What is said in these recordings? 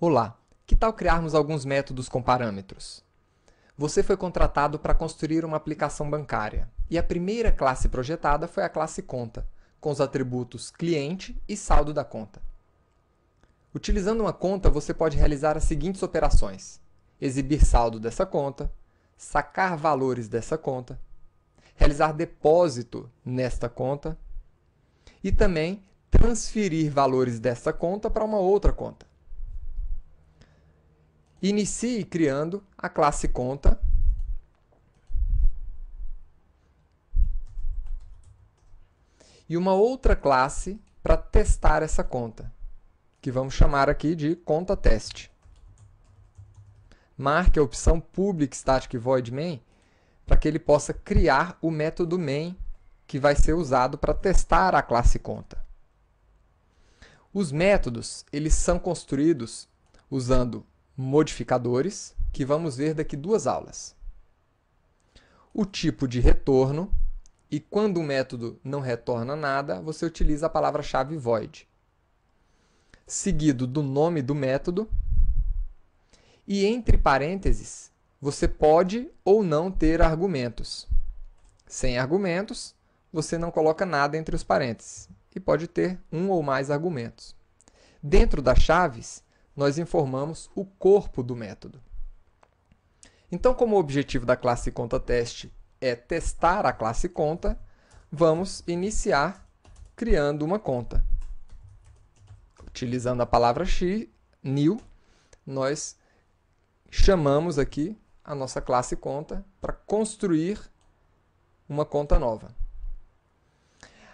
Olá, que tal criarmos alguns métodos com parâmetros? Você foi contratado para construir uma aplicação bancária e a primeira classe projetada foi a classe conta, com os atributos cliente e saldo da conta. Utilizando uma conta, você pode realizar as seguintes operações: exibir saldo dessa conta, sacar valores dessa conta, realizar depósito nesta conta e também transferir valores dessa conta para uma outra conta. Inicie criando a classe conta. E uma outra classe para testar essa conta, que vamos chamar aqui de conta teste. Marque a opção public static void main para que ele possa criar o método main que vai ser usado para testar a classe conta. Os métodos eles são construídos usando modificadores, que vamos ver daqui duas aulas. O tipo de retorno, e quando o método não retorna nada, você utiliza a palavra-chave void. Seguido do nome do método, e entre parênteses, você pode ou não ter argumentos. Sem argumentos, você não coloca nada entre os parênteses, e pode ter um ou mais argumentos. Dentro das chaves, nós informamos o corpo do método. Então, como o objetivo da classe conta_teste é testar a classe conta, vamos iniciar criando uma conta. Utilizando a palavra x, new, nós chamamos aqui a nossa classe conta para construir uma conta nova.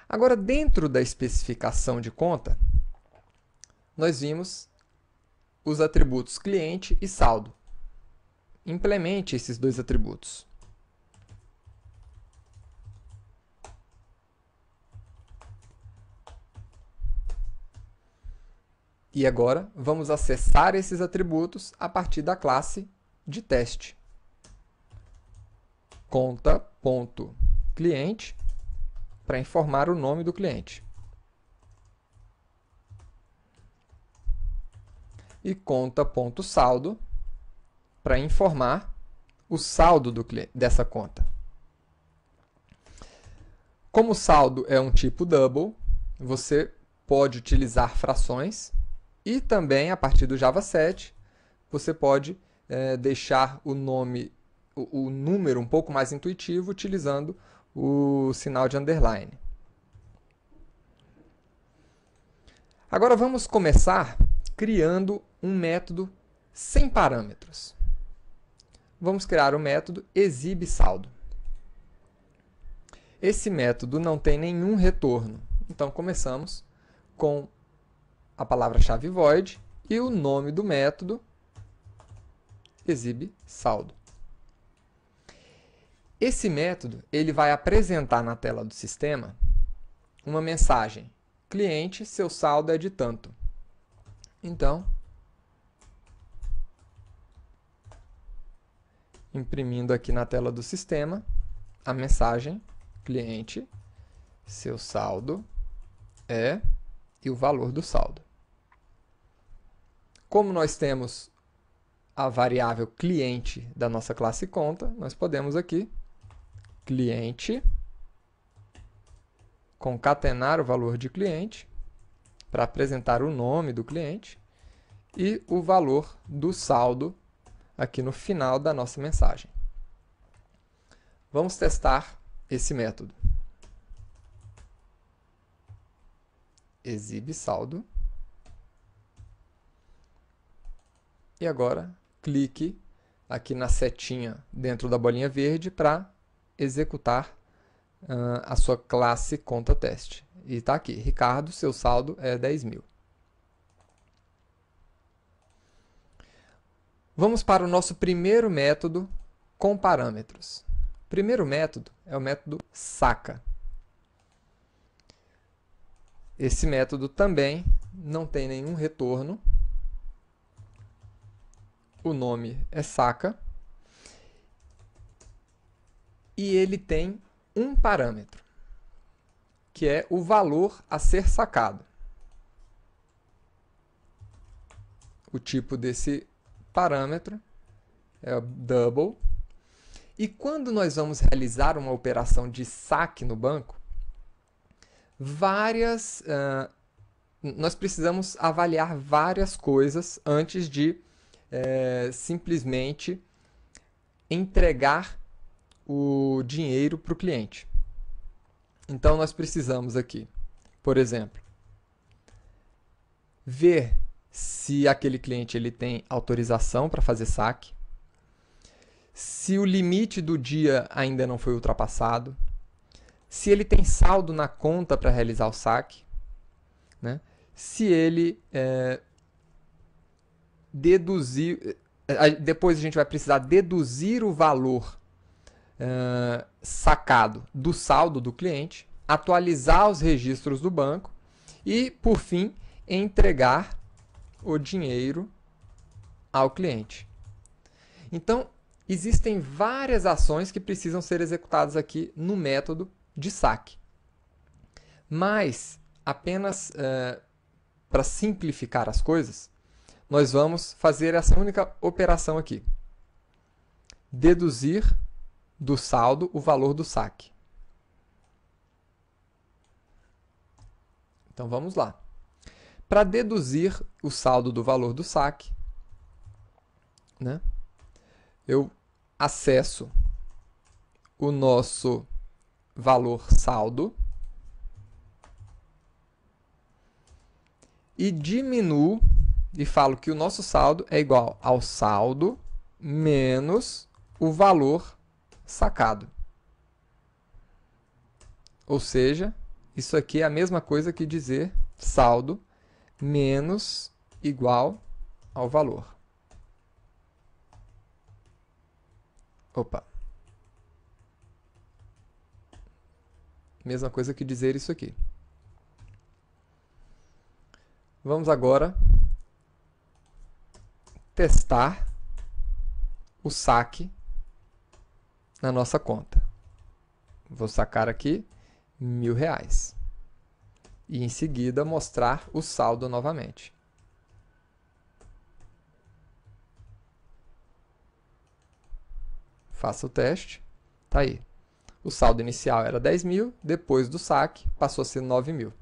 Agora, dentro da especificação de conta, nós vimos os atributos cliente e saldo. Implemente esses dois atributos. E agora, vamos acessar esses atributos a partir da classe de teste. Conta.cliente para informar o nome do cliente. E conta.saldo para informar o saldo do, dessa conta. Como o saldo é um tipo double, você pode utilizar frações e também, a partir do Java 7, você pode é, deixar o nome, o, o número um pouco mais intuitivo utilizando o sinal de underline. Agora vamos começar criando um método sem parâmetros. Vamos criar o método exibe saldo. Esse método não tem nenhum retorno, então começamos com a palavra-chave void e o nome do método exibe saldo. Esse método ele vai apresentar na tela do sistema uma mensagem: cliente, seu saldo é de tanto. Então, imprimindo aqui na tela do sistema a mensagem cliente, seu saldo é e o valor do saldo. Como nós temos a variável cliente da nossa classe conta, nós podemos aqui cliente concatenar o valor de cliente para apresentar o nome do cliente e o valor do saldo aqui no final da nossa mensagem. Vamos testar esse método. Exibe saldo. E agora clique aqui na setinha dentro da bolinha verde para executar uh, a sua classe conta teste. E está aqui, Ricardo, seu saldo é 10 mil. Vamos para o nosso primeiro método com parâmetros. O primeiro método é o método saca. Esse método também não tem nenhum retorno. O nome é saca. E ele tem um parâmetro, que é o valor a ser sacado. o tipo desse parâmetro é double. E quando nós vamos realizar uma operação de saque no banco, várias uh, nós precisamos avaliar várias coisas antes de é, simplesmente entregar o dinheiro para o cliente. Então, nós precisamos aqui, por exemplo, ver se aquele cliente ele tem autorização para fazer saque, se o limite do dia ainda não foi ultrapassado, se ele tem saldo na conta para realizar o saque, né? se ele é, deduzir. É, depois a gente vai precisar deduzir o valor sacado do saldo do cliente, atualizar os registros do banco e, por fim, entregar o dinheiro ao cliente. Então, existem várias ações que precisam ser executadas aqui no método de saque. Mas, apenas uh, para simplificar as coisas, nós vamos fazer essa única operação aqui. Deduzir do saldo o valor do saque. Então vamos lá. Para deduzir o saldo do valor do saque, né, eu acesso o nosso valor saldo e diminuo e falo que o nosso saldo é igual ao saldo menos o valor sacado. Ou seja, isso aqui é a mesma coisa que dizer saldo menos igual ao valor. Opa. Mesma coisa que dizer isso aqui. Vamos agora testar o saque na nossa conta. Vou sacar aqui mil reais. E em seguida mostrar o saldo novamente. Faça o teste. Tá aí. O saldo inicial era 10 mil, depois do saque passou a ser 9 mil.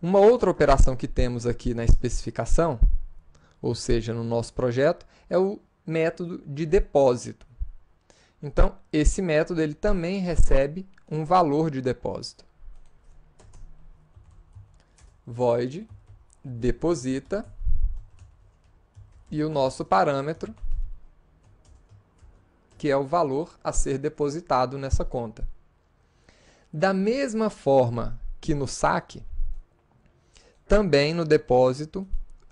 Uma outra operação que temos aqui na especificação, ou seja, no nosso projeto, é o método de depósito. Então, esse método ele também recebe um valor de depósito. Void deposita e o nosso parâmetro, que é o valor a ser depositado nessa conta. Da mesma forma que no saque, também no depósito,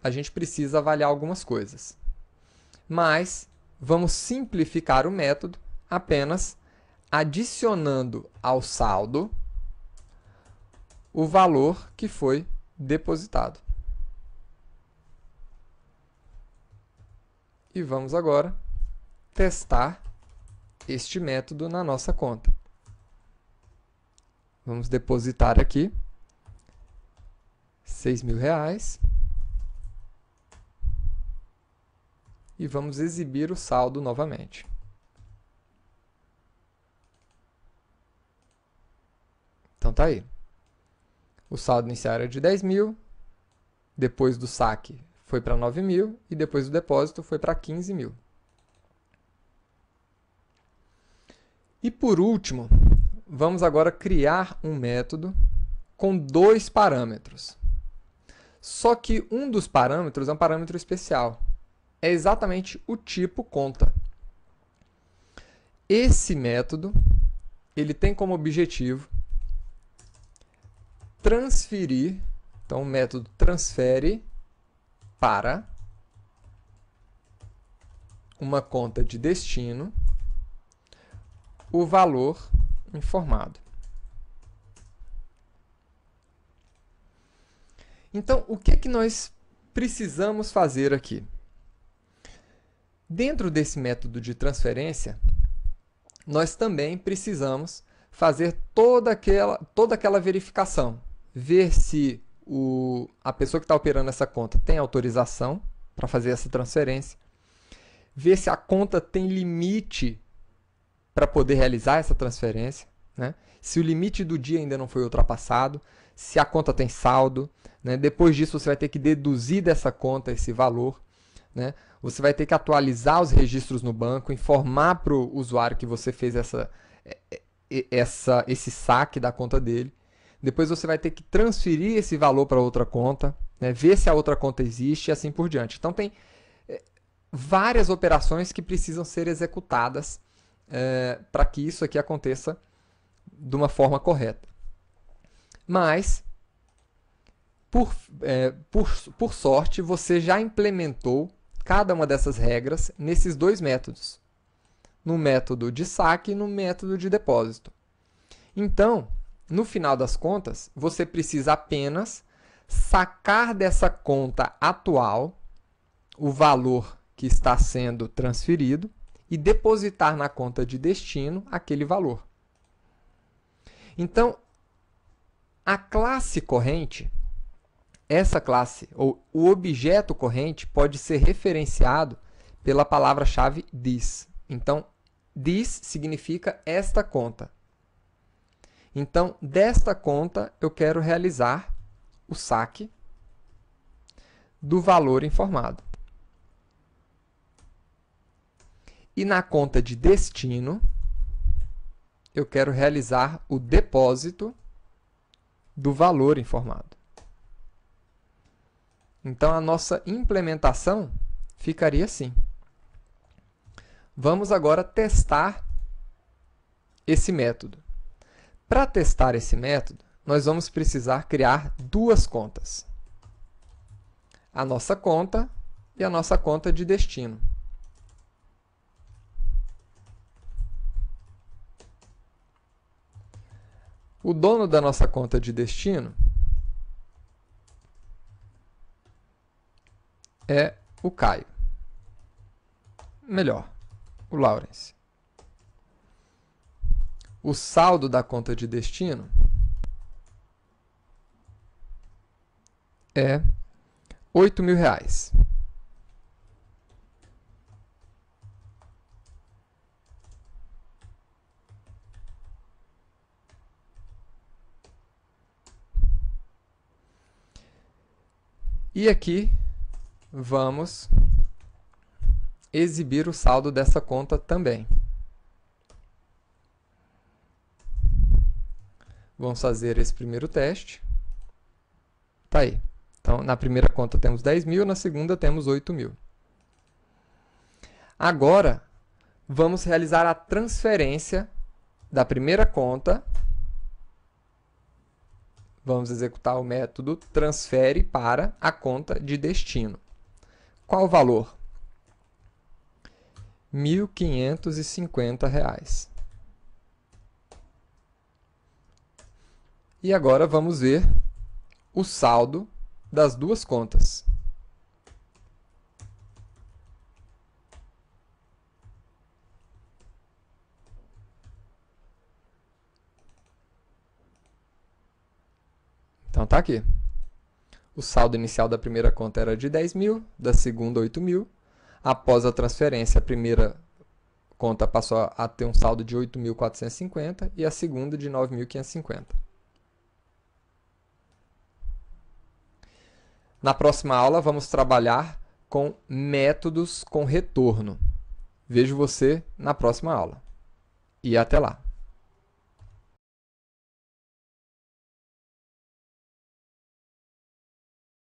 a gente precisa avaliar algumas coisas. Mas vamos simplificar o método apenas adicionando ao saldo o valor que foi depositado. E vamos agora testar este método na nossa conta. Vamos depositar aqui R$ 6.000. E vamos exibir o saldo novamente. Então tá aí. O saldo inicial era de 10 mil, depois do saque foi para 9 mil e depois do depósito foi para 15 mil. E por último, vamos agora criar um método com dois parâmetros. Só que um dos parâmetros é um parâmetro especial. É exatamente o tipo conta. Esse método ele tem como objetivo transferir, então o método transfere para uma conta de destino o valor informado. Então, o que, que nós precisamos fazer aqui? Dentro desse método de transferência, nós também precisamos fazer toda aquela, toda aquela verificação. Ver se o, a pessoa que está operando essa conta tem autorização para fazer essa transferência, ver se a conta tem limite para poder realizar essa transferência, né? se o limite do dia ainda não foi ultrapassado, se a conta tem saldo. Né? Depois disso, você vai ter que deduzir dessa conta esse valor. Né? Você vai ter que atualizar os registros no banco, informar para o usuário que você fez essa, é, é, essa, esse saque da conta dele. Depois você vai ter que transferir esse valor para outra conta, né? ver se a outra conta existe e assim por diante. Então tem é, várias operações que precisam ser executadas é, para que isso aqui aconteça de uma forma correta. Mas, por, é, por, por sorte, você já implementou cada uma dessas regras nesses dois métodos. No método de saque e no método de depósito. Então, no final das contas, você precisa apenas sacar dessa conta atual o valor que está sendo transferido e depositar na conta de destino aquele valor. Então, a classe corrente, essa classe, ou o objeto corrente, pode ser referenciado pela palavra-chave this. Então, this significa esta conta. Então, desta conta, eu quero realizar o saque do valor informado. E na conta de destino, eu quero realizar o depósito do valor informado. Então, a nossa implementação ficaria assim. Vamos agora testar esse método. Para testar esse método, nós vamos precisar criar duas contas. A nossa conta e a nossa conta de destino. O dono da nossa conta de destino é o Caio. Melhor, o Lawrence. O saldo da conta de destino é oito mil reais. E aqui vamos exibir o saldo dessa conta também. Vamos fazer esse primeiro teste. Tá aí. Então, na primeira conta temos 10 mil, na segunda temos 8 mil. Agora, vamos realizar a transferência da primeira conta Vamos executar o método transfere para a conta de destino. Qual o valor? R$ 1.550. E agora vamos ver o saldo das duas contas. Então tá aqui. O saldo inicial da primeira conta era de 10 mil, da segunda 8 mil. Após a transferência, a primeira conta passou a ter um saldo de 8.450 e a segunda de 9.550. Na próxima aula, vamos trabalhar com métodos com retorno. Vejo você na próxima aula. E até lá!